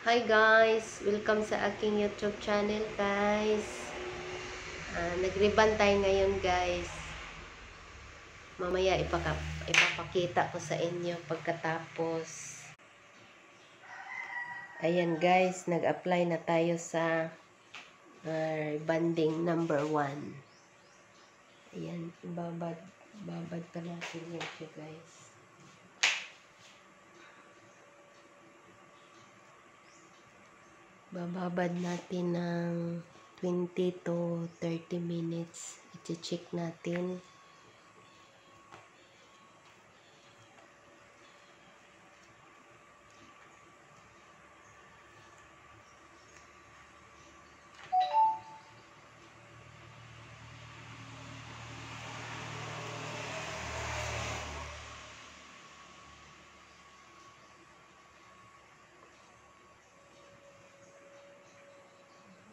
Hi guys! Welcome sa aking YouTube channel guys. Ah, Nagriban tayo ngayon guys. Mamaya ipaka, ipapakita ko sa inyo pagkatapos. Ayan guys, nag-apply na tayo sa ah, banding number 1. Ayan, babad, babad pa natin yan guys. Bababad natin ng 20 to 30 minutes. I-check natin.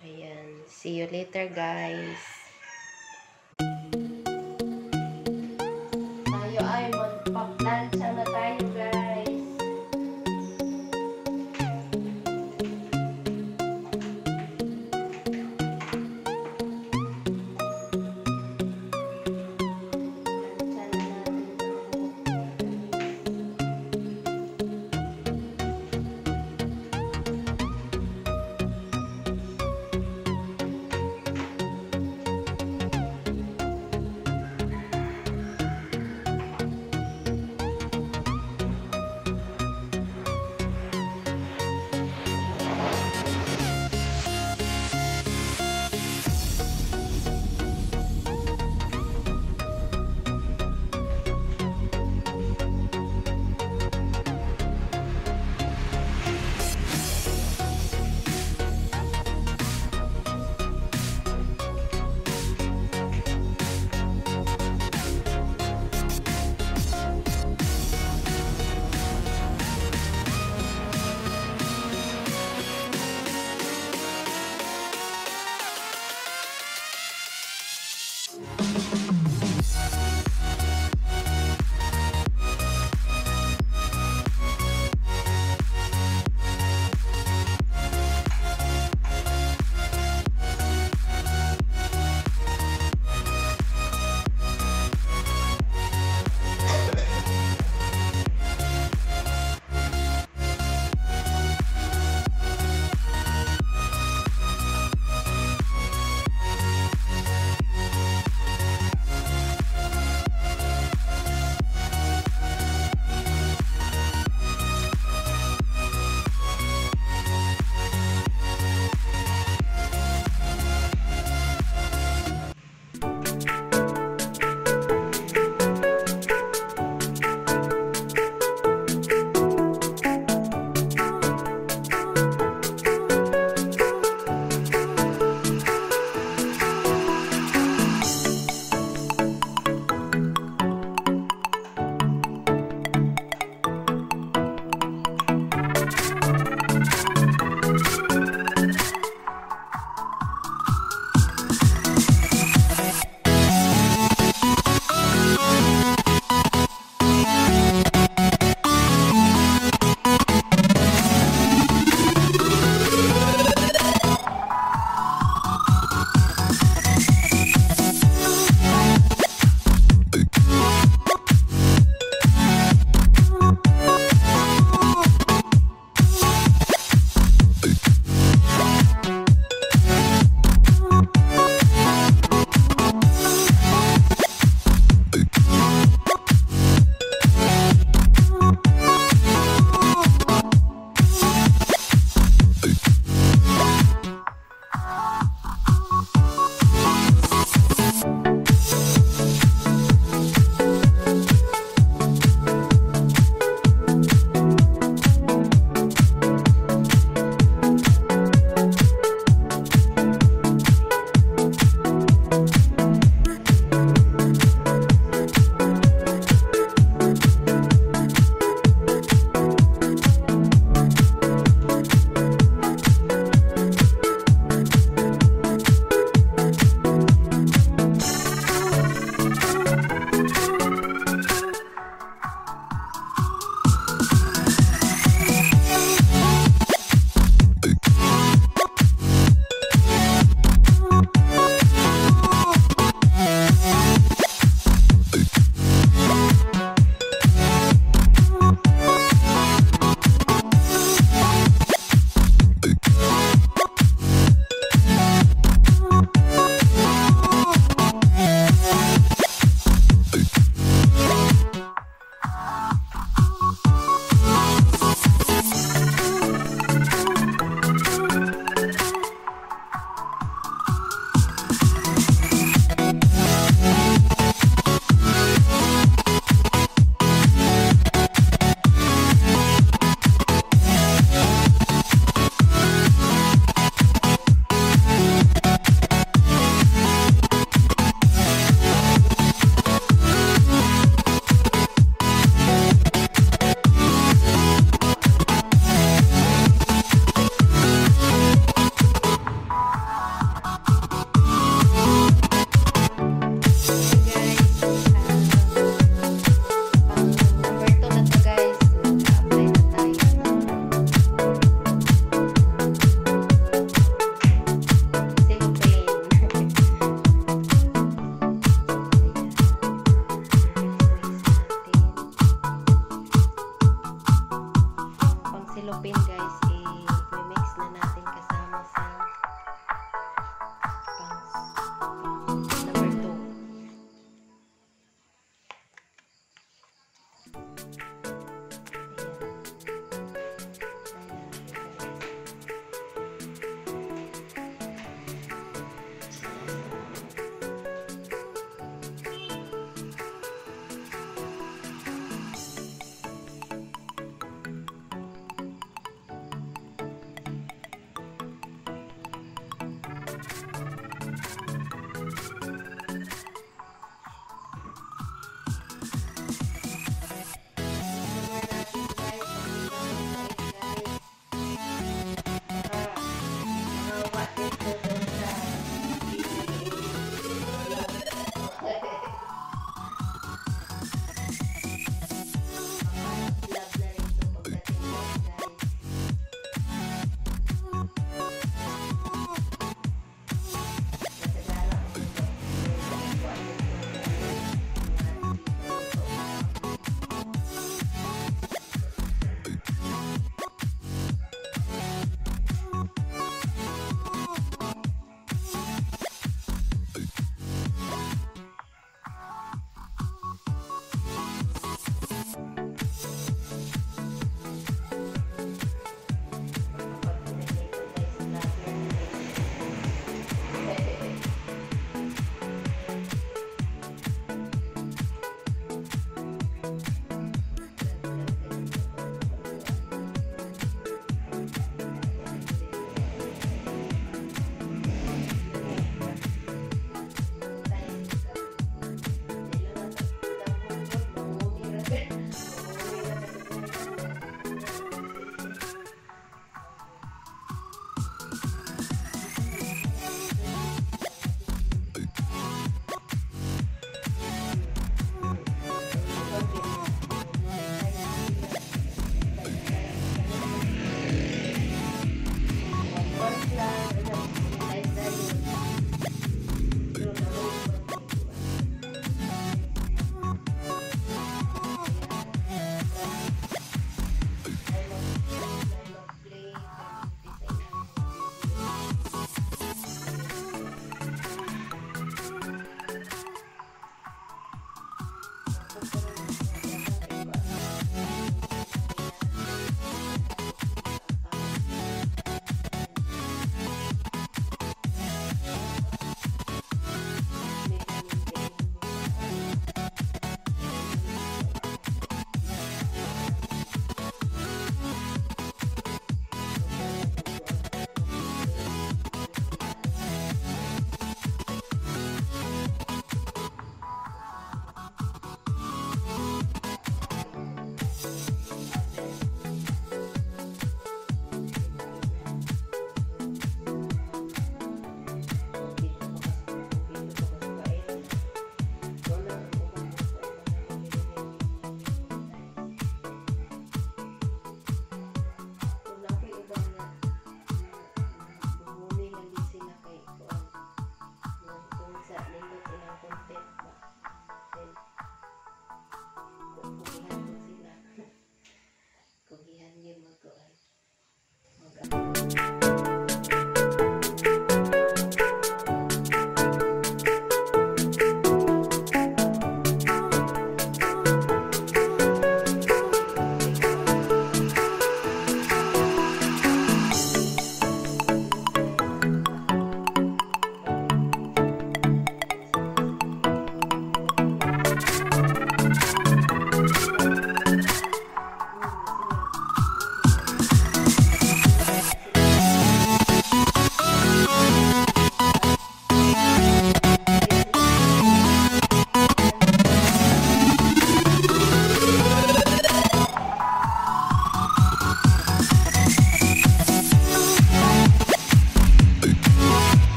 Ayan. See you later, guys.